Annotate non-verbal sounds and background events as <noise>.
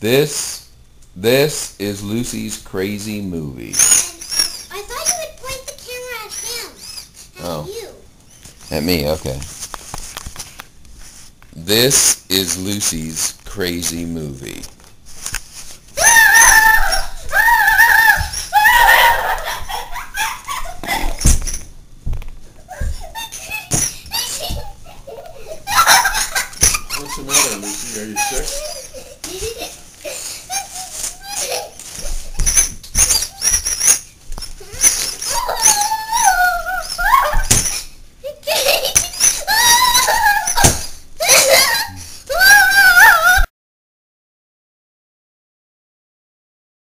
This, this is Lucy's crazy movie. I thought you would point the camera at him. At Oh. you. At me, okay. This is Lucy's crazy movie. <laughs> What's the matter, Lucy? Are you sick?